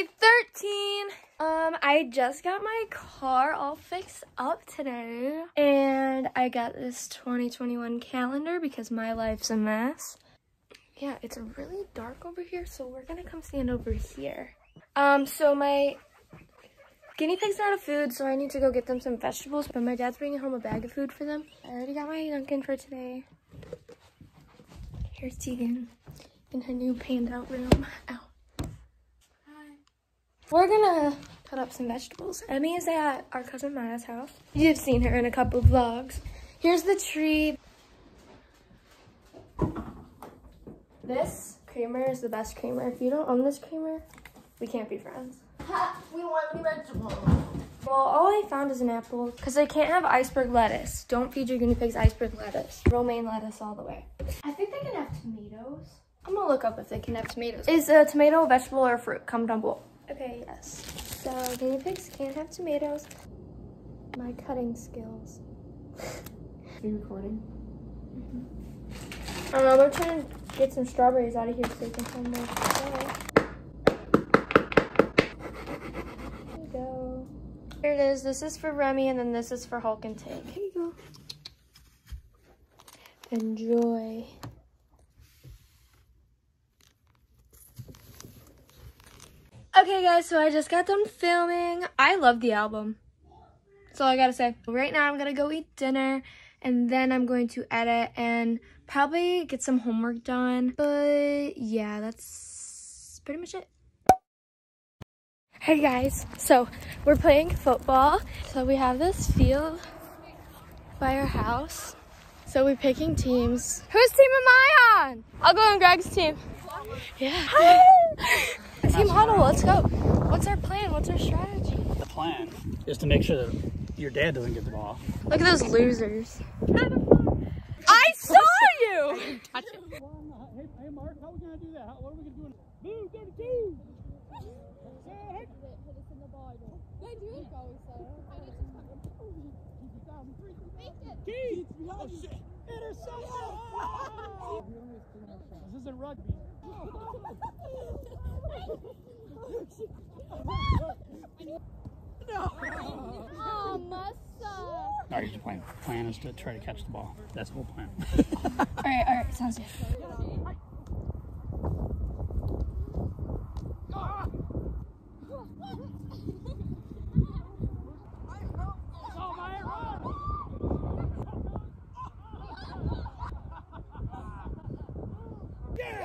Day 13. Um, I just got my car all fixed up today. And I got this 2021 calendar because my life's a mess. Yeah, it's really dark over here, so we're gonna come stand over here. Um, so my guinea pigs are out of food, so I need to go get them some vegetables, but my dad's bringing home a bag of food for them. I already got my Dunkin' for today. Here's Tegan in her new panned out room. Ow. We're gonna cut up some vegetables. Emmy is at our cousin Maya's house. You've seen her in a couple vlogs. Here's the tree. This creamer is the best creamer. If you don't own this creamer, we can't be friends. we want vegetables. Well, all I found is an apple because they can't have iceberg lettuce. Don't feed your guinea pigs iceberg lettuce. Romaine lettuce all the way. I think they can have tomatoes. I'm gonna look up if they can have tomatoes. Is a tomato a vegetable or a fruit? Come down below. Okay, yes. So guinea pigs can't have tomatoes. My cutting skills. Are you recording? Um, I'm trying to get some strawberries out of here so they can find more. There you go. Here it is. This is for Remy, and then this is for Hulk and Tig. Here you go. Enjoy. Okay, guys, so I just got done filming. I love the album. That's all I gotta say. Right now, I'm gonna go eat dinner, and then I'm going to edit and probably get some homework done. But yeah, that's pretty much it. Hey guys, so we're playing football. So we have this field by our house. So we're picking teams. Whose team am I on? I'll go on Greg's team. Yeah. Team huddle, let's go. What's our plan? What's our strategy? The plan is to make sure that your dad doesn't get the ball. Look at those losers. I saw you! Touch it. Hey, hey, Mark, how are we going to do that? How, what are we going to do? Move, 32! Keith! Oh, shit! Interception! This isn't rugby. Oh, suck. Alright, here's the plan. Plan is to try to catch the ball. That's the whole plan. All right, all right, sounds good.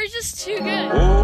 We're just too good. Oh,